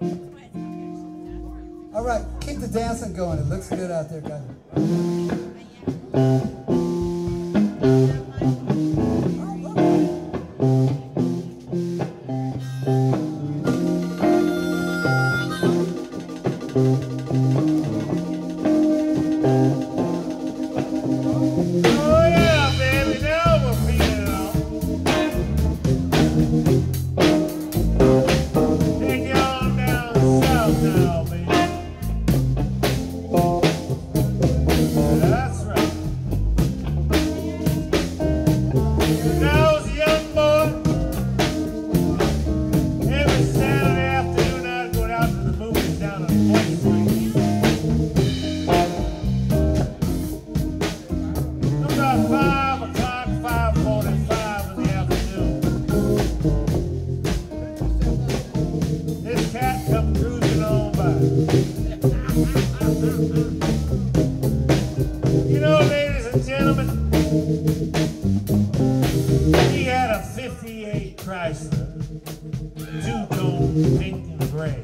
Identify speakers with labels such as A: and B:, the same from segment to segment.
A: All right, keep the dancing going. It looks good out there, guys.
B: Christ do don't and gray.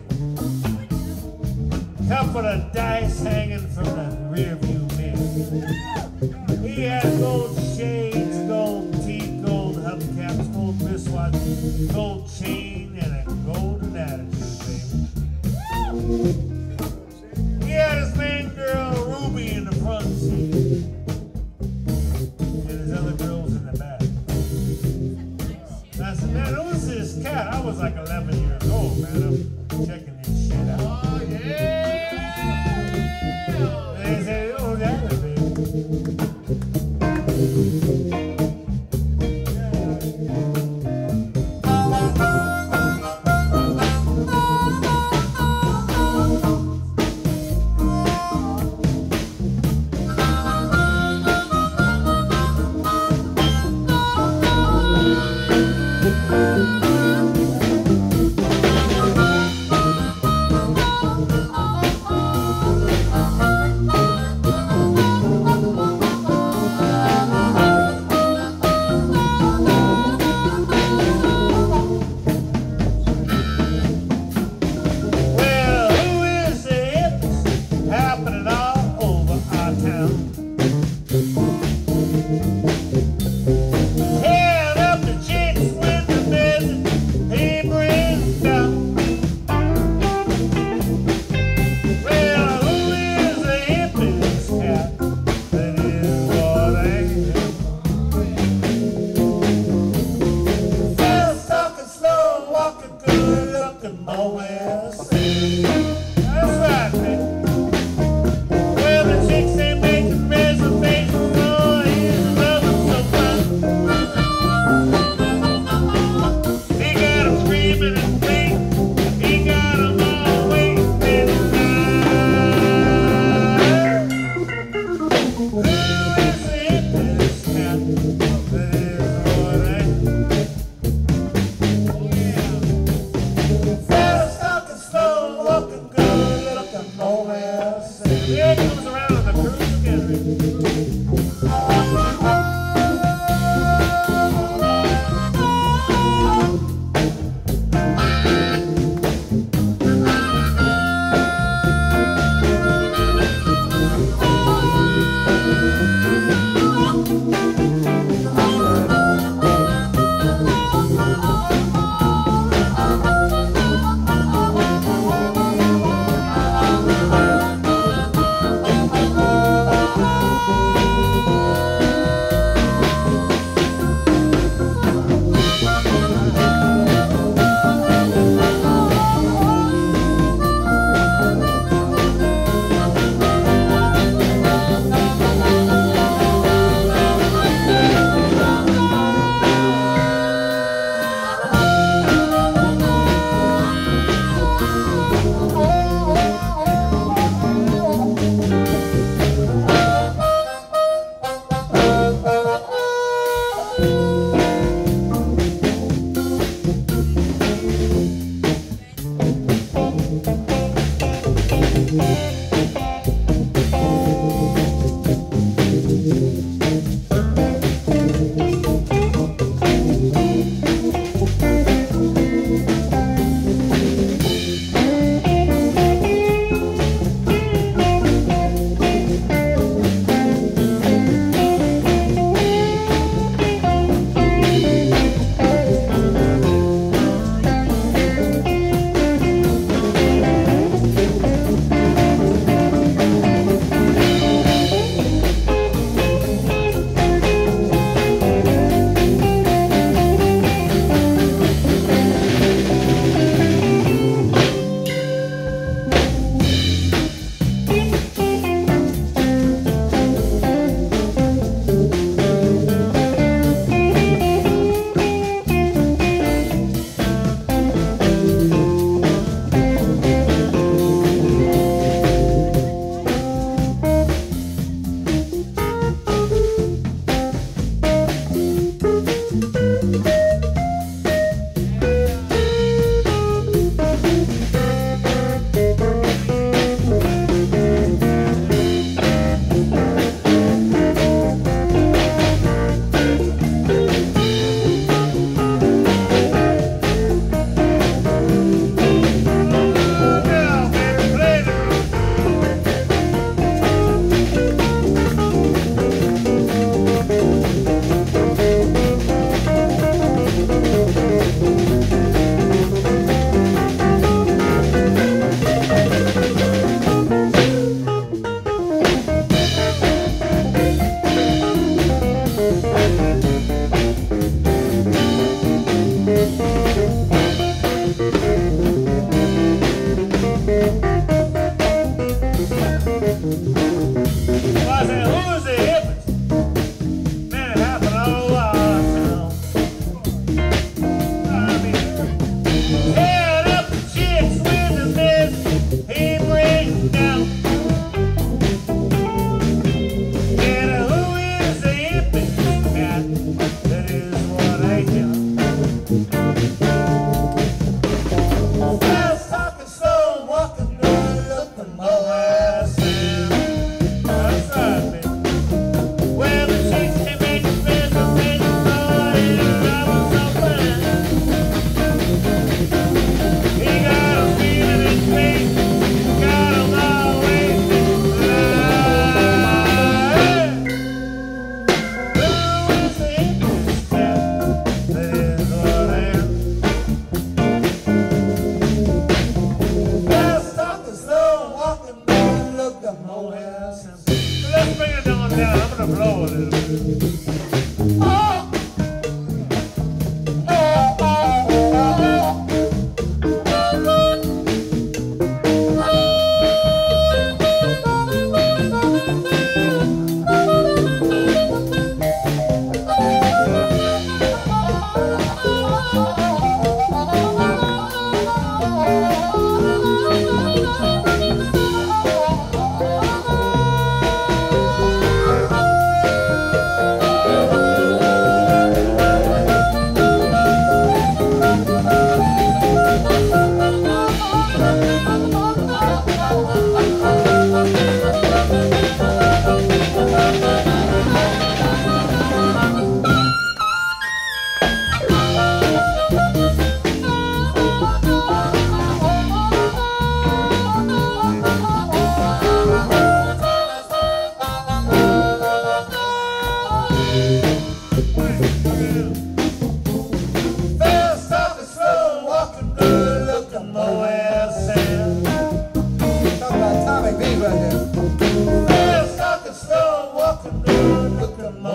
B: Couple of dice hanging from the rearview mirror. He had gold shades, gold teeth, gold hubcaps, gold wristwatch, gold chain, and a golden attitude, baby. Bye.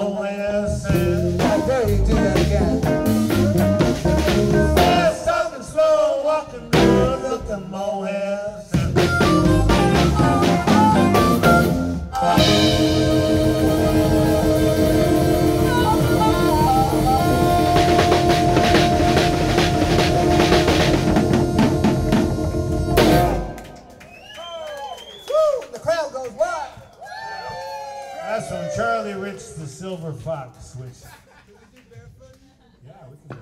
B: no answer. Yeah.